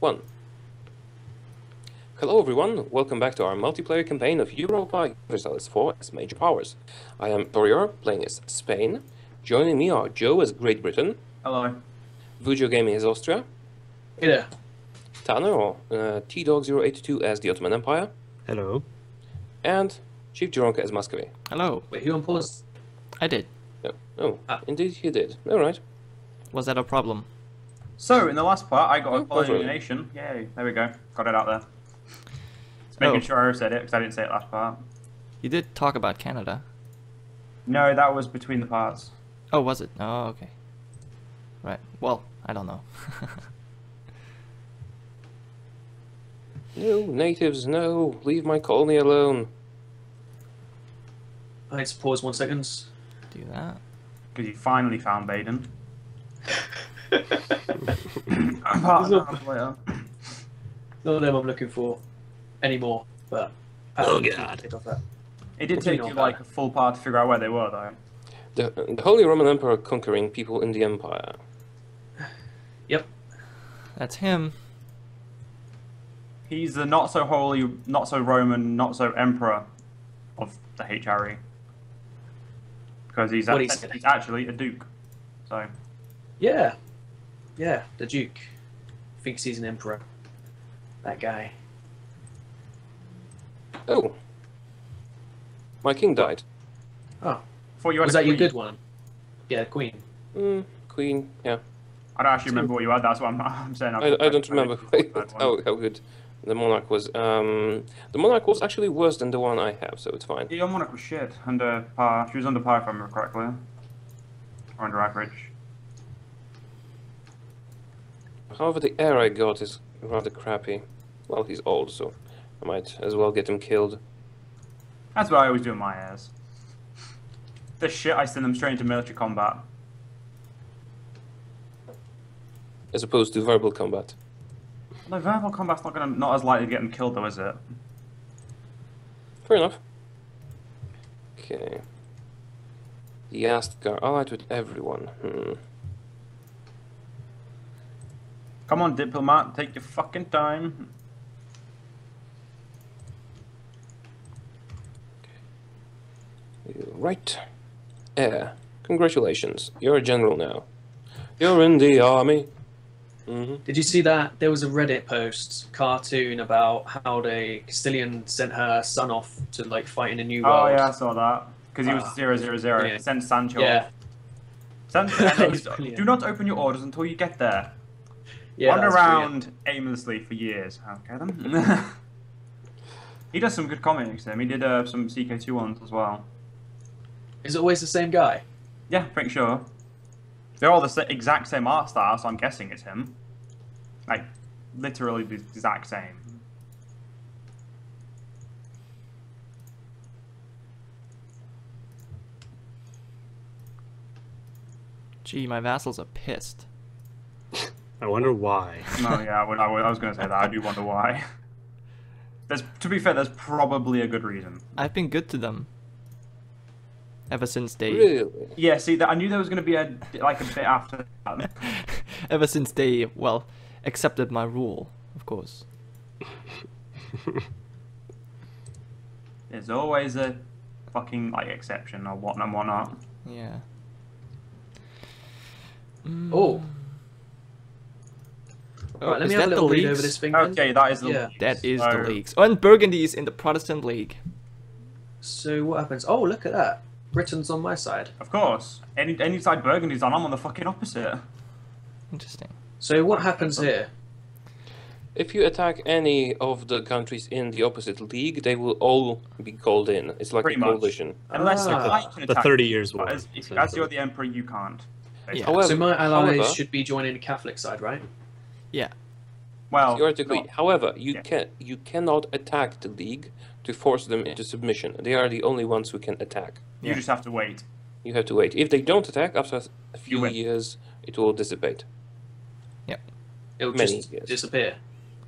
one. Hello everyone, welcome back to our multiplayer campaign of Europa Universalis 4 as Major Powers. I am Taureor, playing as Spain. Joining me are Joe as Great Britain, Hello. Vujo Gaming as Austria, Yeah. Tanner or uh, T-Dog082 as the Ottoman Empire, Hello. and Chief Gironca as Muscovy. Hello. Wait, you on pause? I did. Oh, oh Ah. indeed he did. Alright. Was that a problem? So, in the last part, I got Oh, a full that's elimination. Yay. There we go. Got it out there. Just making Oh. sure I said it, because I didn't say it last part. You did talk about Canada. No, that was between the parts. Oh, was it? Oh, okay. Right. Well, I don't know. No, natives, no, leave my colony alone. I need to pause one second. Do that. Because you finally found Baden. There's Apart no- from later. Not them I'm looking for anymore, but. Oh, God. Take off that. It did take you on, like a full part to figure out where they were, though. The, the Holy Roman Emperor conquering people in the Empire. Yep. That's him. He's the not so holy, not so Roman, not so emperor of the HRE. Because he's, What act- he's actually a duke. So, Yeah. Yeah, the Duke. Thinks he's an emperor. That guy. Oh. My king died. Oh, thought you had was a that your good one? Yeah, Queen. Mm, queen, yeah. I don't actually remember what you had. That's what I'm, I'm saying. I, I don't remember how, how good the monarch was. Um, the monarch was actually worse than the one I have, so it's fine. Yeah, your monarch was shit. Under par. She was under par, if I remember correctly. Or under average. However, the air I got is rather crappy. Well, he's old, so I might as well get him killed. That's what I always do in my heirs. This shit, I send them straight into military combat. As opposed to verbal combat. No, verbal combat's not gonna not as likely to get them killed, though, is it? Fair enough. Okay. The Astgar allied with everyone. Hmm. Come on, diplomat, take your fucking time. Right. Heir. Congratulations. You're a general now. You're in the army. hmm Did you see that? There was a Reddit post, cartoon about how the Castilian sent her son off to like fight in a new world. Oh yeah, I saw that. Because he was Ah, zero zero zero. brilliant. Sent Sancho. Yeah, off. Sent, That and was he's- brilliant. do not open your orders until you get there. Yeah. Wander that's brilliant. around aimlessly for years. Okay then. he does some good comics. Him. He did uh, some CK2 ones as well. Is it always the same guy? Yeah, pretty sure. They're all the sa- exact same art style, so I'm guessing it's him. Like, literally the exact same. Gee, my vassals are pissed. I wonder why. No, yeah, I, would, I, would, I was going to say that. I do wonder why. There's, to be fair, there's probably a good reason. I've been good to them. Ever since they Really? Yeah, see, that I knew there was going to be a like a bit after that. ever since they well accepted my rule, of course. There's always a fucking like exception or whatnot and whatnot. Yeah. Oh, Oh, right. Let is me have a that the little read over this thing. Okay, that is the Yeah. league, That is so- the leagues. Oh, and Burgundy is in the Protestant League. So what happens? Oh, look at that. Britain's on my side. Of course, any any side Burgundy's on, I'm on the fucking opposite. Interesting. So what happens here? If you attack any of the countries in the opposite league, they will all be called in. It's like Pretty a much. coalition. Unless Ah. I can The 30 years but war. As, if, as you're the emperor, you can't. Yeah. However, so my allies however, should be joining the Catholic side, right? Well, theoretically, not- however, you Yeah. can you cannot attack the league to force them into submission. They are the only ones who can attack. you Yeah. just have to wait. You have to wait. If they don't attack after a few years, it will dissipate. Yeah, It'll Many, just yes. disappear.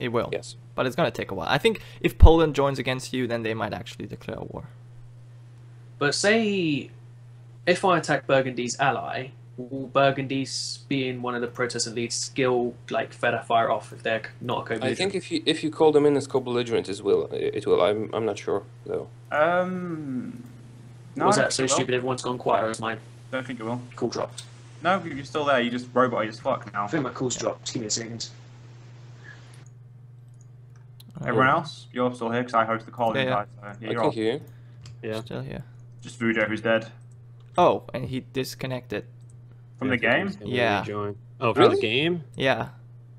It will. Yes. But it's gonna take a while. I think if Poland joins against you, then they might actually declare war. But say if I attack Burgundy's ally, will Burgundy's being one of the Protestant leads skill like Feather Fire off if they're not a co I think if you if you call them in as co-belligerent, it will. It will. I'm I'm not sure though. Um. No, was that so think will. stupid everyone's gone quiet or is mine Don't think it will. cool dropped? No, you're still there. You just robot as fuck now. I think my cool's dropped. Just give me a second. Everyone else, you're still here because I host the call. Yeah, you yeah. guys, so yeah, I you're can hear you. Yeah. Still here. Just Voodoo who's dead Oh, and he disconnected. From the game. Yeah. rejoin. Oh, from Really? the game? Yeah,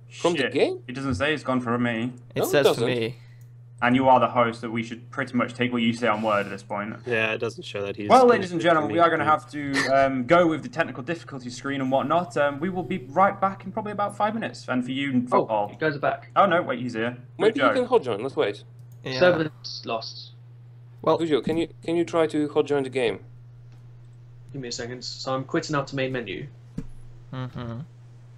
From the game? It doesn't say it's gone for me. it No, it says for me. And you are the host, so we should pretty much take what you say on word at this point. Yeah, it doesn't show that he's. Well, ladies and gentlemen, we are going to have to um, go with the technical difficulty screen and whatnot. Um, we will be right back in probably about five minutes. And for you, Oh, football. you guys are back. Oh, no, wait, he's here. Maybe you Joe. can hot join. Let's wait. Yeah. Servants lost. Well, Ujo, can you can you try to hot join the game? Give me a second. So I'm quitting out to main menu. mm-hmm.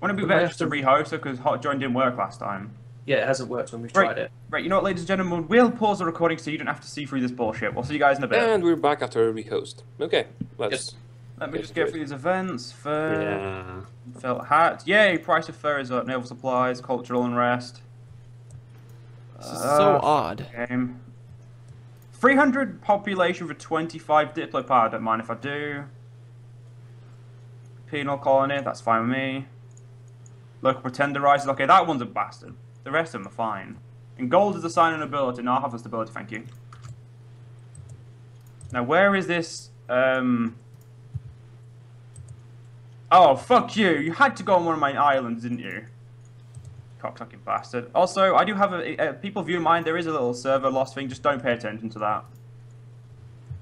Wouldn't it be We better just to have to- rehost it because Hot Join didn't work last time? Yeah, it hasn't worked when we've Right. tried it. Right, you know what, ladies and gentlemen, we'll pause the recording so you don't have to see through this bullshit. We'll see you guys in a bit. And we're back after a rehost. Okay, let's. Yes. Let me Okay, just get great. through these events. Fur, Yeah. felt hat. Yay, price of fur is up. Naval supplies, cultural unrest. This is so Uh, odd. Game. 300 population for 25 diplo power. Don't mind if I do. Penal colony. That's fine with me. Local pretender rises. Okay, that one's a bastard. The rest of them are fine. And gold is a sign of nobility. No, I'll have the stability. Thank you. Now, where is this? Um. Oh, fuck you! You had to go on one of my islands, didn't you? Cocksucking bastard. Also, I do have a, a people view mine. There is a little server loss thing. Just don't pay attention to that.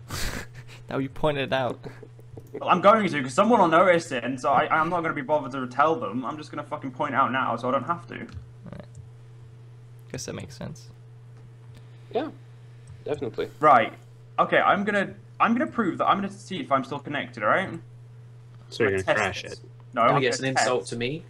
Now you pointed it out. Well, I'm going to because someone will notice it, and so I, I'm not going to be bothered to tell them. I'm just going to fucking point out now, so I don't have to. Right. Guess that makes sense. Yeah, definitely. Right. Okay. I'm gonna I'm gonna prove that I'm gonna see if I'm still connected. All right. So you're gonna crash this. it. No, I I'm guess an gonna insult to me.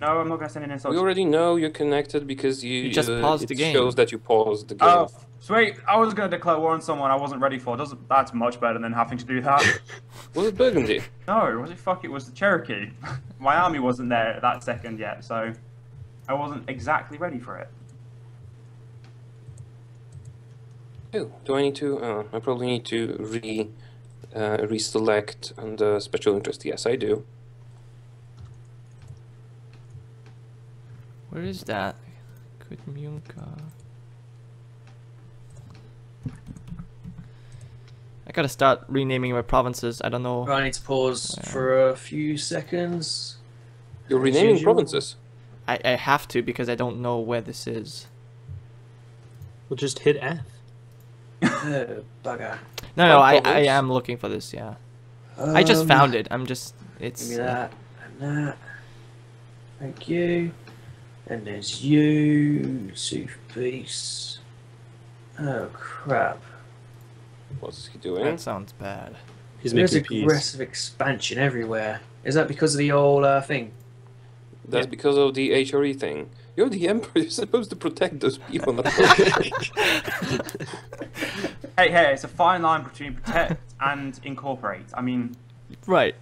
No, I'm not gonna send an insult. We already know you're connected because you, You just uh, paused it the game. shows that you paused the game. Oh, sweet! I was gonna declare war on someone I wasn't ready for. Doesn't that's much better than having to do that. Was it Burgundy? no, was it fuck? It was the Cherokee. My army wasn't there at that second yet, so I wasn't exactly ready for it. Oh, do I need to? Uh, I probably need to re uh, reselect under special interest. Yes, I do. Where is that? Kutmyunka. Gotta start renaming my provinces. I don't know. I need to pause Yeah. for a few seconds. You're renaming provinces. I, I have to because I don't know where this is. We'll just hit F. oh, bugger. No, no, I, I am looking for this. Yeah, I just Um, found it. I'm just. it's. Give It's. me that and that. Thank you. And there's you, Sooth Beast. Oh crap. What's he doing? That sounds bad. He's There's making peace. aggressive expansion everywhere. Is that because of the old uh, thing? That's because of the HRE thing. You're the emperor. You're supposed to protect those people. Not Hey, hey, it's a fine line between protect and incorporate. I mean, Right.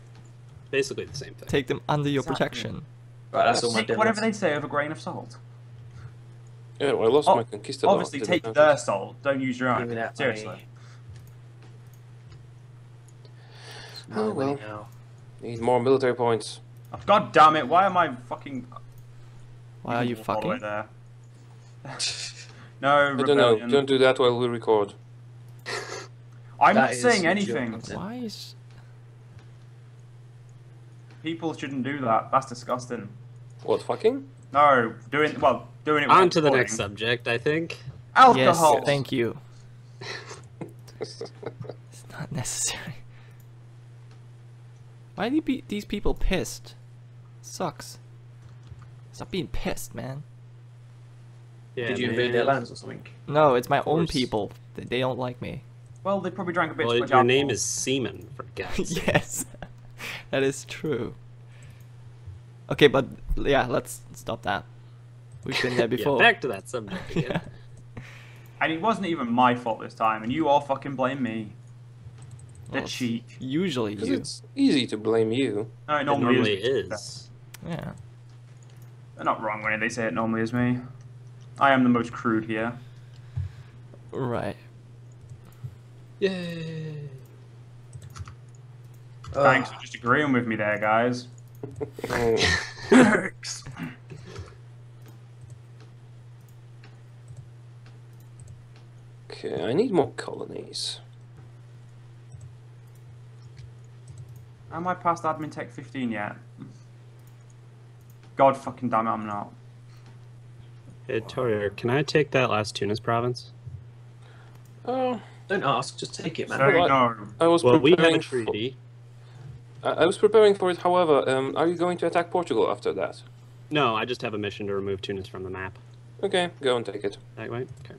Basically the same thing. Take them under your Exactly. protection. Right, that's all my take whatever they say with a grain of salt. yeah, well, I lost Oh, my conquistador. Obviously, take their salt. Don't use your Give own. Seriously. money. It's my Oh, money well. now. Need more military points. Oh, God damn it! Why am I fucking? Why are you all the way fucking? there? no, I don't know. Don't do that while we record. I'm That not saying anything. Why is. People shouldn't do that. That's disgusting. What fucking? No, doing well, doing it. On to the recording. next subject, I think. Yes, Alcohol. thank you. It's not necessary. Why are be- these people pissed? Sucks. Stop being pissed, man. Yeah, Did you invade their lands or something? No, it's my own people. They, they don't like me. Well, they probably drank a bit Well, too much your name is Seaman, for God's sake. yes, that is true. Okay, but yeah, let's stop that. We've been there Yeah, before. back to that subject again. And it wasn't even my fault this time, and you all fucking blame me. The Well, cheek. Usually Because you. it's easy to blame you. No, it It normally, normally is. is. Yeah. They're not wrong when they say it normally is me. I am the most crude here. Right. Yay! Thanks for uh. just agreeing with me there, guys. Thanks. okay, I need more colonies. Am I past admin tech 15 yet? God fucking damn it, I'm not. Hey, Taureor, can I take that last Tunis province? Oh, Don't ask, just take it, man. Say what? no. I was Well, we have preparing a treaty. For, I I was preparing for it. However, um, are you going to attack Portugal after that? No, I just have a mission to remove Tunis from the map. Okay, go and take it. That way? Okay.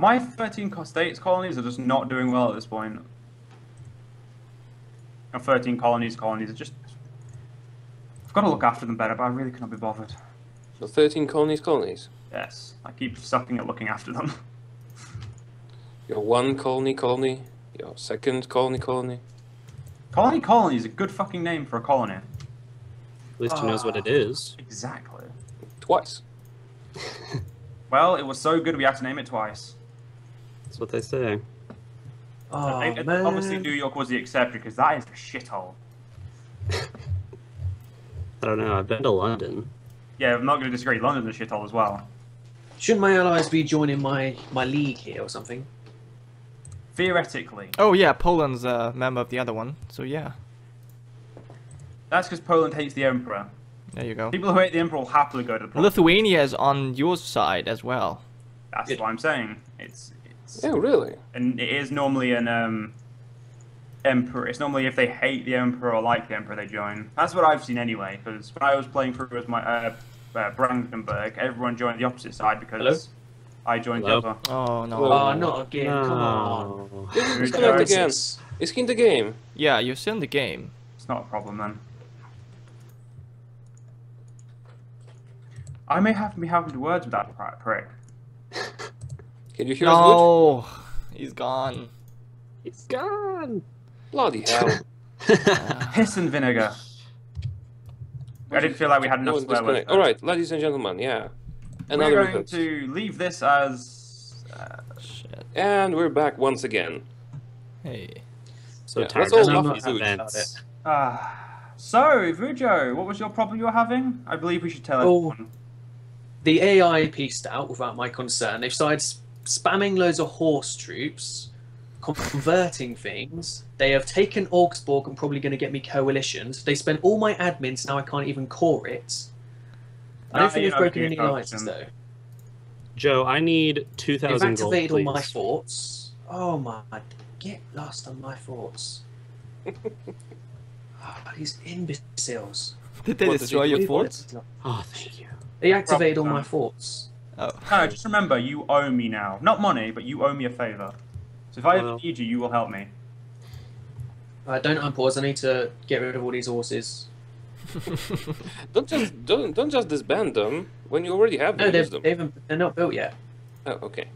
My 13 states colonies are just not doing well at this point. Or 13 colonies, colonies are just. I've got to look after them better, but I really cannot be bothered. So 13 colonies, colonies. Yes, I keep sucking at looking after them. Your one colony, colony. Your second colony, colony. colony, colony is a good fucking name for a colony. At least he knows what it ah, is. Exactly. Twice. Well, it was so good we had to name it twice. That's what they say. Oh, I think- man. Obviously, New York was the exception because that is a shithole. I don't know. I've been to London. Yeah, I'm not going to disagree. London's a shithole as well. Shouldn't my allies be joining my, my league here or something? Theoretically, Oh yeah, Poland's a member of the other one. So yeah, that's because Poland hates the emperor. there you go. People who hate the emperor will happily go to the. Lithuania is on your side as well. That's Good. what I'm saying. It's it's Oh, really? and it is normally an um emperor. It's normally if they hate the emperor or like the emperor, they join. That's what I've seen anyway. Because when I was playing through as my uh, uh, Brandenburg, everyone joined the opposite side because Hello? I joined Hello? the other. Oh no. Oh, not again, come on. No. Disconnect Guys, again. It's- in the game? Yeah, you're still in the game. It's not a problem then. I may have to be having words with that prick. Can you hear us No, he's gone. He's gone. Bloody hell. Piss and vinegar. I didn't feel like we had enough Go and swear words. All right, ladies and gentlemen, yeah. Another We're going event. to leave this as. Uh, Shit. And we're back once again. Hey. So Yeah, tired let's all these laugh at events. Ah, so, Vujo, what was your problem you were having? I believe we should tell Oh. everyone. The AI pieced out without my concern. They've started s- spamming loads of horse troops, converting things. They have taken Augsburg and probably going to get me coalitions. They spent all my admins, now I can't even core it. I don't think you're they've broken any alliances though. Joe, I need two They've thousand gold, activated all my please. forts. Oh my, get lost on my forts. Ah, these imbeciles. Did they What destroy you your do? forts? Oh, thank you. They activated all my forts. Oh. No, just remember, you owe me now. Not money, but you owe me a favour. So if I ever Well. need you, you will help me. Uh, don't unpause. I need to get rid of all these horses. Don't just don't don't just disband them when you already have them. No, they've they've they're not built yet. Oh, okay.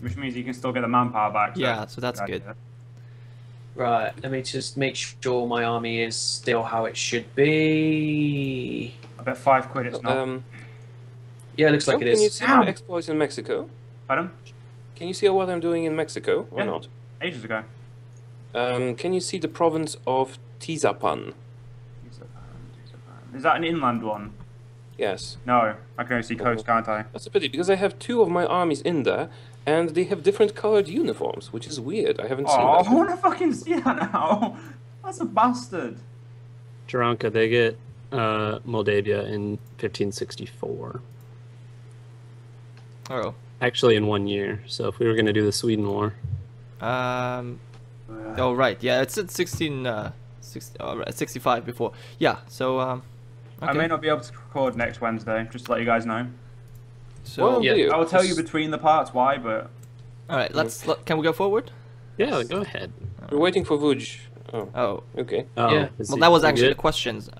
Which means you can still get the manpower back. Yeah, so that's good. idea. Right. Let me just make sure my army is still how it should be. I bet five quid it's not. Um, Yeah, it looks like so it can you see Ow. my exploits in Mexico? Pardon? Can you see what I'm doing in Mexico or Yeah. not? Ages ago. Um, can you see the province of Tizapan? Is that an inland one? Yes. No, I can only see coast, can't I? That's a pity because I have two of my armies in there, and they have different colored uniforms, which is weird. I haven't Oh, seen Oh, I want to fucking see that now. That's a bastard. Taranka, they get uh, Moldavia in 1564. Oh. Actually, in one year. So if we were going to do the Sweden War, Um. Oh right. Yeah, it's at 16. Uh, 60, uh, 65 before. Yeah. So um. I may not be able to record next Wednesday, just to let you guys know. So. Well, Yeah. I will tell you between the parts why, but all right. Let's. Let, can we go forward? yeah, go ahead. We're waiting for Vuj. Oh, Oh. okay. Oh, Yeah. Well, that was you actually the questions.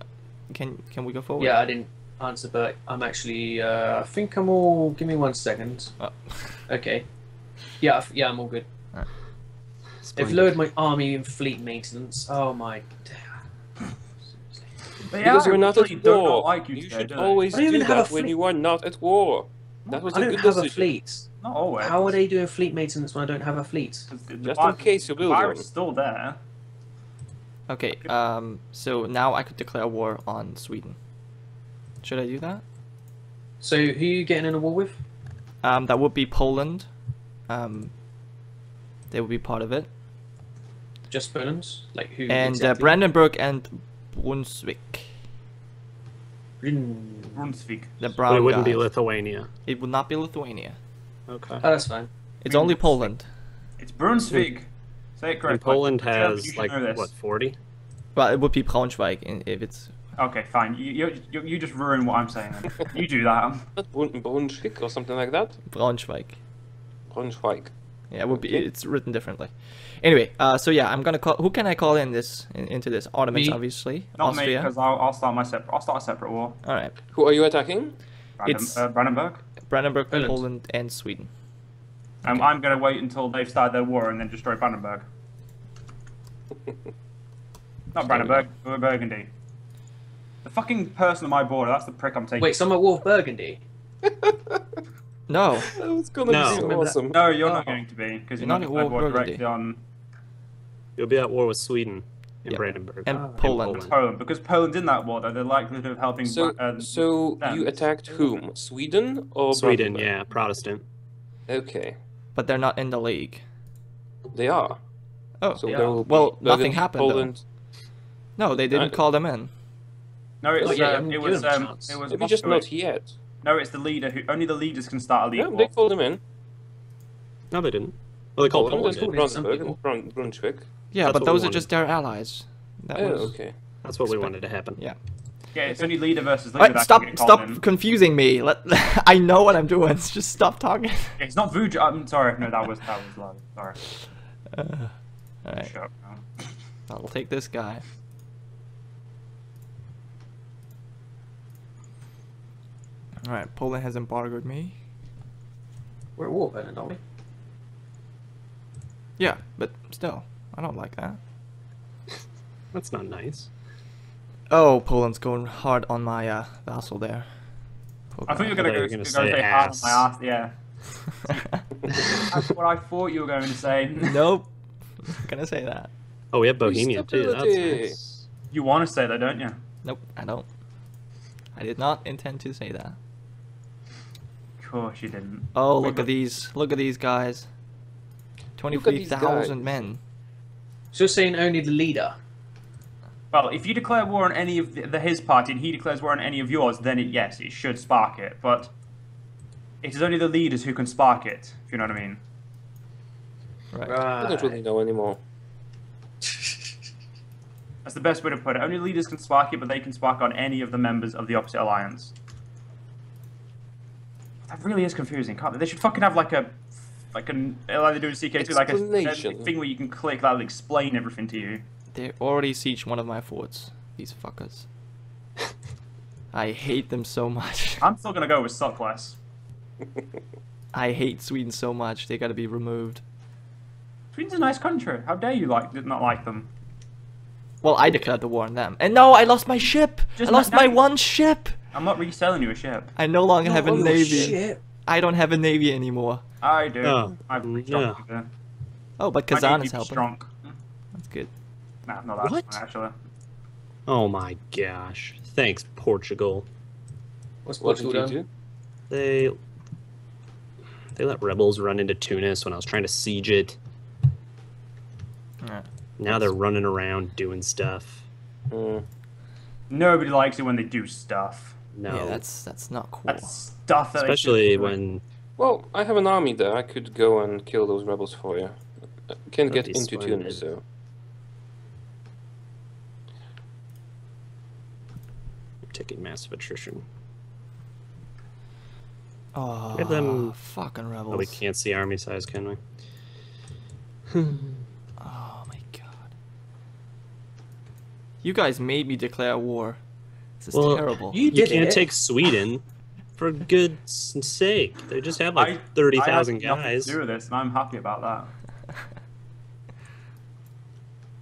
Can Can we go forward? Yeah, I didn't. Answer, but I'm actually. Uh, I think I'm all. Give me one second. Oh. Okay. Yeah, yeah, I'm all good. They've lowered my army and fleet maintenance. Oh my. They Because are you're not really at don't war. like you, you today, should do they? always I don't do even have that a when you are not at war. That was I a don't good have a fleet. Not always. How are they doing fleet maintenance when I don't have a fleet? The Just vi- in case you the build virus one. still there. Okay, um, so now I could declare war on Sweden. Should I do that? So who are you getting in a war with? Um, that would be Poland. Um, they would be part of it. Just Poland? Like who? And uh. Brandenburg and Brunswick. Brunswick. The But brown it wouldn't be. Lithuania. It would not be Lithuania. Okay. Oh, that's fine. It's mean, only Poland. It's Brunswick. Say it And correctly. Poland The German, you has like what 40? Well, it would be Braunschweig if it's. Okay, fine. You, you, you, you just ruin what I'm saying. Then. you do that. Not Brunswick or something like that. Braunschweig. Braunschweig. Yeah, it would be. Okay. It's written differently. Anyway, uh, so yeah, I'm gonna call. Who can I call in this in, into this? Ottomans, Me. obviously. Not me, Austria. because I'll, I'll start my separate. I'll start a separate war. All right. Who are you attacking? Branden, It's- uh, Brandenburg. Brandenburg, Poland. Poland, and Sweden. Um, I'm going to wait until they've started their war and then destroy Brandenburg. Not Brandenburg, but Burgundy. The fucking person on my border, that's the prick I'm taking. Wait, so I'm at war with Burgundy. No, That was gonna No. be so awesome. No, you're not Oh. going to be, because You're you're not not at at war with Burgundy. directly on You'll be at war with Sweden In Yep. Brandenburg. and Ah. Poland. Poland. Poland. Because Poland's in that war, though, the likelihood of helping So, uh, so you attacked whom? Sweden or Sweden, Brandenburg? yeah, Protestant. Okay, But they're not in the league. they are. Oh, So Yeah. there will be Well, nothing Burgundy, happened, though. Poland. no, they didn't Uh, call them in. No, it's, Oh, yeah, uh, it was them a um, it was Maybe just not yet. No, it's the leader who only the leaders can start a league Yeah, war. they called them in. No, they didn't. Well, they called Poland, Poland. and in. Some Brandenburg, people. and Brun- Brunswick. Yeah, That's but those are just their allies. That Oh, was. okay. That's what we Expect- wanted to happen. Yeah. Yeah, it's only leader versus leader Alright, that stop! can get called Stop in. confusing me. Let I know what I'm doing. Just stop talking. It's not Vuj. I'm sorry. No, that was that was low. Sorry. Uh, all right, Shut up. I'll take this guy. All right, Poland has embargoed me. We're at war, Poland, aren't we? Yeah, but still, I don't like that. That's not nice. Oh, Poland's going hard on my uh, vassal there. Poor I thought you were guy. gonna thought go, you were gonna you say say hard on ass. my ass. Yeah. That's what I thought you were going to say. nope, I'm gonna say that. Oh, we have Bohemia too. That's nice. You want to say that, don't you? Nope, I don't. I did not intend to say that. Of course you didn't. Oh, look at these! Look at these guys. these Twenty-three thousand men. So you're saying only the leader? Well, if you declare war on any of the, the his party and he declares war on any of yours, then it, yes, it should spark it. But it is only the leaders who can spark it. If you know what I mean. Right. I don't really know anymore. That's the best way to put it. Only leaders can spark it, but they can spark on any of the members of the opposite alliance. That really is confusing, can't they? They should fucking have like a, like an like they do in CK2, like a, a thing where you can click that'll explain everything to you. They already sieged one of my forts. These fuckers. I hate them so much. I'm still gonna go with suck less. I hate Sweden so much. They gotta be removed. Sweden's a nice country. How dare you like did not like them? Well, I declared the war on them. And no, I lost my ship! Just I lost my one ship! I'm not reselling you a ship. I no longer have a navy. shit. I don't have a navy anymore. I do. Oh, I've mm, yeah. it. Oh, but Kazan navy is helping. Strong. That's good. Nah, not that What? strong, actually. Oh my gosh. Thanks, Portugal. What's Portugal did you done? They they let rebels run into Tunis when I was trying to siege it. Yeah. Now they're running around doing stuff. Hmm. Nobody likes it when they do stuff. No, Yeah, that's that's not cool. That's stuff that especially should when Well, I have an army there. I could go and kill those rebels for you. I can That'd get into splendid. Tunis, so. I'm taking massive attrition. Ah, oh, Give them- fucking Oh, we can't see army size, can we? Oh my god. You guys made me declare war. This is Well, terrible. You You can't take Sweden. For good sake, they just have like I- thirty I had thousand nothing guys. To do with this, and I'm happy about that.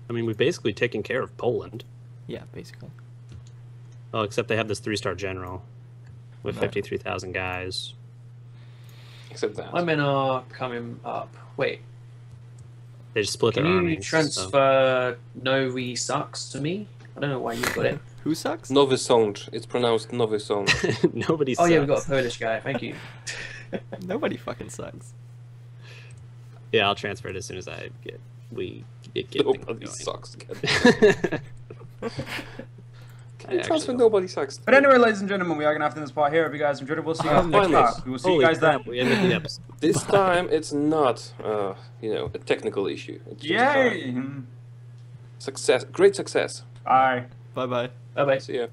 I mean, we've basically taken care of Poland. Yeah, basically. Oh, except they have this three-star general with Right. fifty-three thousand guys. Except that. My men are coming up. Wait, They just split can their you armies. so- transfer Novi sucks to me? I don't know why you got it. Who sucks? Nowy Sącz. It's pronounced Nowy Sącz. Nobody. Oh yeah, we've got a. Polish guy. Thank you. Nobody fucking sucks. Yeah, I'll transfer it as soon as I get we get, get Nobody going. sucks. Can you transfer nobody sucks? But anyway, ladies and gentlemen, we are going to have to end this part here. If you guys enjoyed it, we'll see you Ah, guys next finally. part. We will see Holy you guys crap, then. we ended the episode. This time it's not, uh, you know, a technical issue. It's just, uh, Yay! success, great success. Bye. Bye bye. Bye bye. See ya.